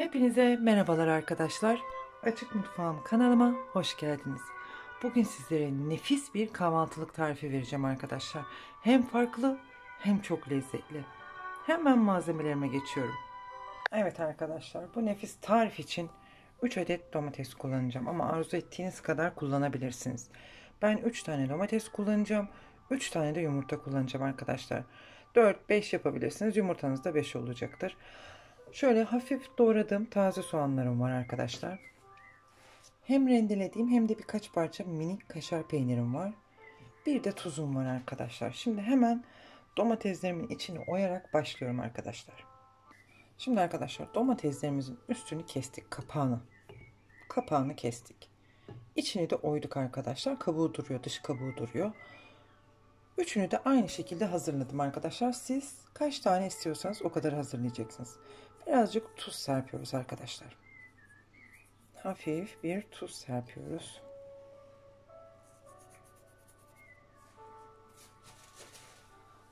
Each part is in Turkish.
Hepinize merhabalar arkadaşlar. Açık Mutfağım kanalıma hoş geldiniz. Bugün sizlere nefis bir kahvaltılık tarifi vereceğim arkadaşlar. Hem farklı hem çok lezzetli. Hemen malzemelerime geçiyorum. Evet arkadaşlar bu nefis tarif için 3 adet domates kullanacağım ama arzu ettiğiniz kadar kullanabilirsiniz. Ben 3 tane domates kullanacağım. 3 tane de yumurta kullanacağım arkadaşlar. 4-5 yapabilirsiniz. Yumurtanız da 5 olacaktır. Şöyle hafif doğradığım taze soğanlarım var arkadaşlar. Hem rendelediğim hem de birkaç parça minik kaşar peynirim var. Bir de tuzum var arkadaşlar. Şimdi hemen domateslerimin içini oyarak başlıyorum arkadaşlar. Şimdi arkadaşlar domateslerimizin üstünü kestik kapağını. Kapağını kestik. İçini de oyduk arkadaşlar. Kabuğu duruyor, dış kabuğu duruyor. Üçünü de aynı şekilde hazırladım arkadaşlar. Siz kaç tane istiyorsanız o kadar hazırlayacaksınız. Birazcık tuz serpiyoruz arkadaşlar. Hafif bir tuz serpiyoruz.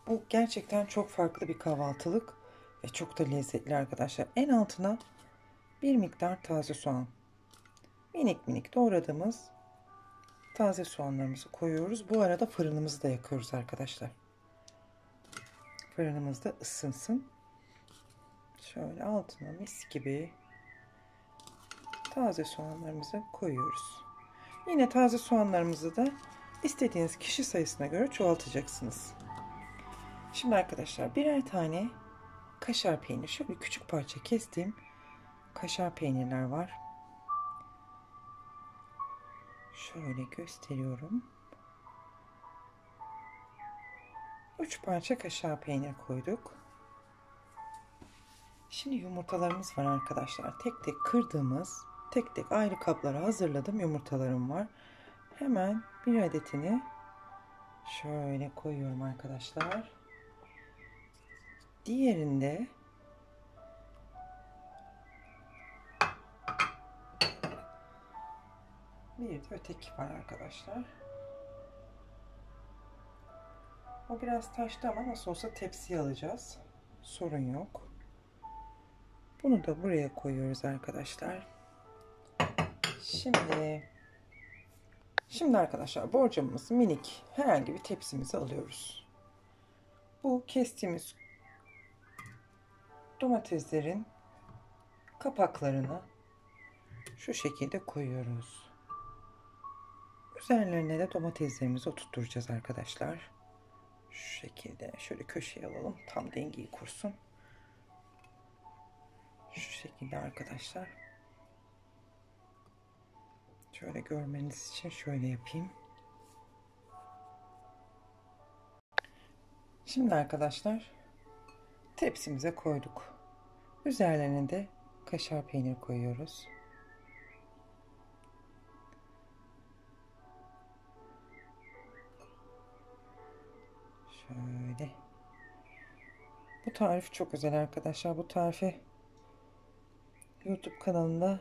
Bu gerçekten çok farklı bir kahvaltılık ve çok da lezzetli arkadaşlar. En altına bir miktar taze soğan. Minik minik doğradığımız taze soğanlarımızı koyuyoruz. Bu arada fırınımızı da yakıyoruz arkadaşlar. Fırınımız da ısınsın. Şöyle altına mis gibi taze soğanlarımızı koyuyoruz. Yine taze soğanlarımızı da istediğiniz kişi sayısına göre çoğaltacaksınız. Şimdi arkadaşlar birer tane kaşar peynir şöyle küçük parça kestiğim kaşar peynirler var. Şöyle gösteriyorum. 3 parça kaşar peynir koyduk. Şimdi yumurtalarımız var arkadaşlar. Tek tek kırdığımız, tek tek ayrı kaplara hazırladım yumurtalarım var. Hemen bir adetini şöyle koyuyorum arkadaşlar. Diğerinde bir de öteki var arkadaşlar. O biraz taştı ama nasıl olsa tepsiye alacağız. Sorun yok. Bunu da buraya koyuyoruz arkadaşlar. Şimdi Şimdi arkadaşlar borcamımızı minik herhangi bir tepsimize alıyoruz. Bu kestiğimiz domateslerin kapaklarını şu şekilde koyuyoruz. Üzerlerine de domateslerimizi oturtacağız arkadaşlar. Şu şekilde şöyle köşeye alalım. Tam dengeyi kursun. Şu şekilde arkadaşlar. Şöyle görmeniz için şöyle yapayım. Şimdi arkadaşlar tepsimize koyduk. Üzerlerine de kaşar peynir koyuyoruz. Şöyle. Bu tarif çok güzel arkadaşlar. Bu tarifi YouTube kanalında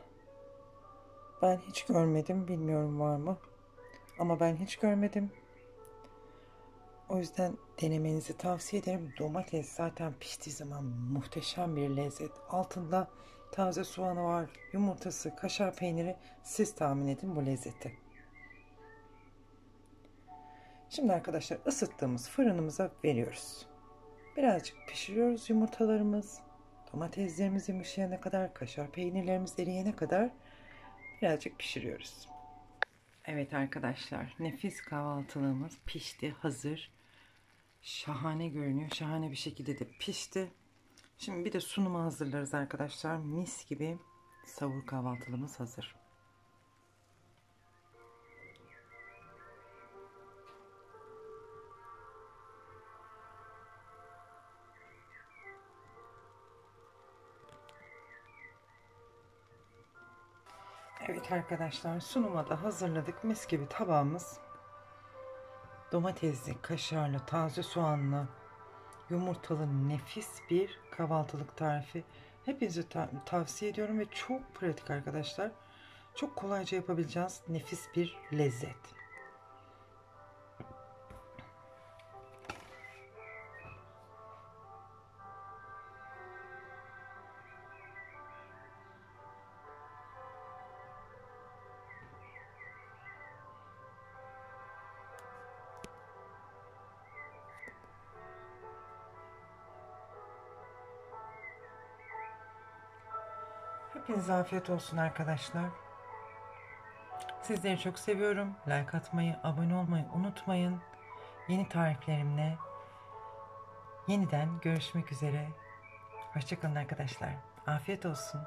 ben hiç görmedim. Bilmiyorum var mı. Ama ben hiç görmedim. O yüzden denemenizi tavsiye ederim. Domates zaten piştiği zaman muhteşem bir lezzet. Altında taze soğanı var, yumurtası, kaşar peyniri. Siz tahmin edin bu lezzeti. Şimdi arkadaşlar ısıttığımız fırınımıza veriyoruz. Birazcık pişiriyoruz yumurtalarımız. Domateslerimiz yumuşayana kadar, kaşar peynirlerimiz eriyene kadar birazcık pişiriyoruz. Evet arkadaşlar, nefis kahvaltılığımız pişti, hazır. Şahane görünüyor. Şahane bir şekilde de pişti. Şimdi bir de sunumu hazırlarız arkadaşlar. Mis gibi savur kahvaltılığımız hazır. Evet arkadaşlar sunuma da hazırladık. Mis gibi tabağımız domatesli, kaşarlı, taze soğanlı, yumurtalı nefis bir kahvaltılık tarifi. Hepinize ta tavsiye ediyorum ve çok pratik arkadaşlar. Çok kolayca yapabileceğiniz nefis bir lezzet. Hepinize afiyet olsun arkadaşlar. Sizleri çok seviyorum. Like atmayı, abone olmayı unutmayın. Yeni tariflerimle yeniden görüşmek üzere. Hoşçakalın arkadaşlar. Afiyet olsun.